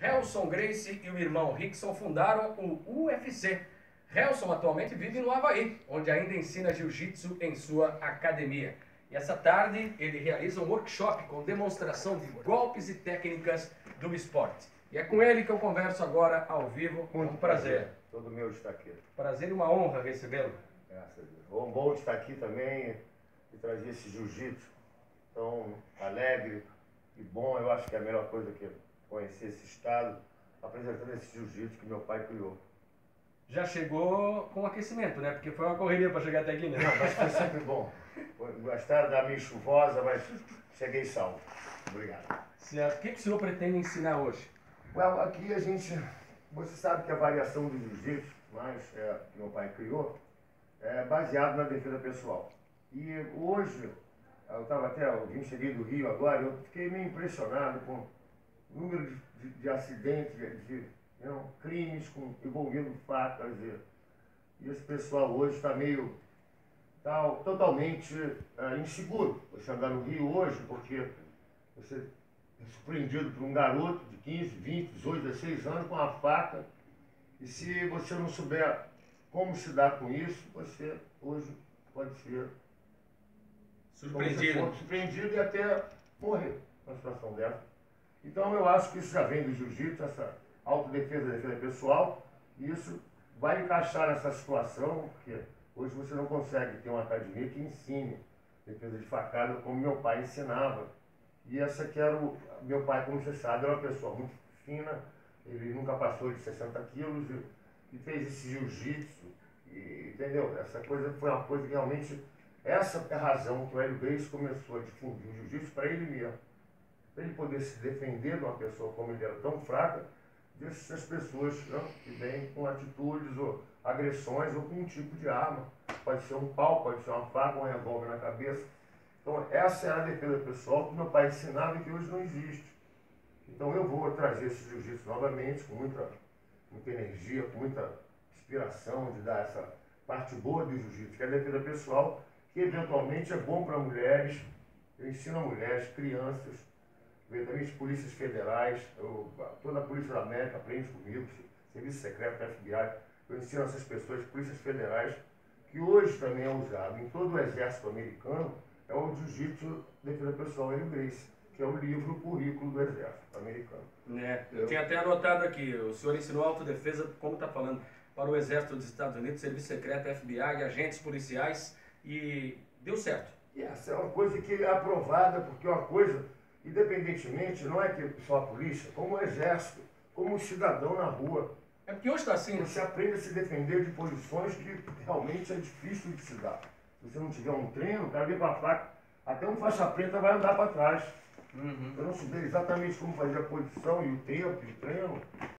Helson Grace e o irmão Rickson fundaram o UFC. Helson atualmente vive no Havaí, onde ainda ensina jiu-jitsu em sua academia. E essa tarde ele realiza um workshop com demonstração de golpes e técnicas do esporte. E é com ele que eu converso agora ao vivo. Muito um prazer. prazer. Todo meu estar aqui. Prazer e uma honra recebê-lo. Graças a Deus. Bom, bom estar aqui também e trazer esse jiu-jitsu tão alegre e bom. Eu acho que é a melhor coisa que conhecer esse estado, apresentando esse jiu-jitsu que meu pai criou. Já chegou com aquecimento, né? Porque foi uma correria para chegar até aqui, né? Não, mas foi sempre bom. A estrada da meio chuvosa, mas cheguei salvo. Obrigado. Certo. O que, que o senhor pretende ensinar hoje? Well, aqui a gente. Você sabe que a variação do jiu-jitsu, mais é, que meu pai criou, é baseado na defesa pessoal. E hoje, eu estava até, eu cheguei do Rio agora, eu fiquei meio impressionado com número de, de, de acidentes, de, de não, crimes com, envolvendo facas. E, e esse pessoal hoje está meio tá, totalmente uh, inseguro. Você andar no Rio hoje, porque você é surpreendido por um garoto de 15, 20, 18, 16 anos com uma faca. E se você não souber como se dar com isso, você hoje pode ser surpreendido, surpreendido e até morrer numa situação dessa. Então eu acho que isso já vem do jiu-jitsu, essa autodefesa, defesa pessoal, e isso vai encaixar nessa situação, porque hoje você não consegue ter uma academia que ensine defesa de facada como meu pai ensinava. E essa que era o. Meu pai, como você sabe, era uma pessoa muito fina, ele nunca passou de 60 quilos e, e fez esse jiu-jitsu, entendeu? Essa coisa foi uma coisa que realmente. Essa é a razão que o Hélio Grace começou a difundir o jiu-jitsu para ele mesmo. Para ele poder se defender de uma pessoa como ele era tão fraca, dessas pessoas né, que vêm com atitudes ou agressões ou com um tipo de arma. Pode ser um pau, pode ser uma faca, um revólver na cabeça então, essa é a defesa pessoal que meu pai ensinava e que hoje não existe. Então, eu vou trazer esse jiu-jitsu novamente, com muita, muita energia, com muita inspiração, de dar essa parte boa do jiu-jitsu, que é a defesa pessoal, que eventualmente é bom para mulheres. Eu ensino a mulheres, crianças, eventualmente polícias federais, eu, toda a Polícia da América aprende comigo, Serviço Secreto, FBI. Eu ensino essas pessoas, polícias federais, que hoje também é usado em todo o exército americano é o Jiu-Jitsu Defesa Pessoal Hélio Grace, que é o livro currículo do Exército Americano. É, eu tinha até anotado aqui, o senhor ensinou autodefesa, como está falando, para o Exército dos Estados Unidos, Serviço Secreto, FBI, agentes policiais, e deu certo. E essa é uma coisa que é aprovada, porque é uma coisa, independentemente, não é que só a polícia, como o Exército, como o cidadão na rua. É porque hoje está assim. Você aprende a se defender de posições que realmente é difícil de se dar. Se você não tiver um treino, o cara vem com a faca, até um faixa preta vai andar para trás. Uhum. Eu não souber exatamente como fazer a posição e o tempo de treino,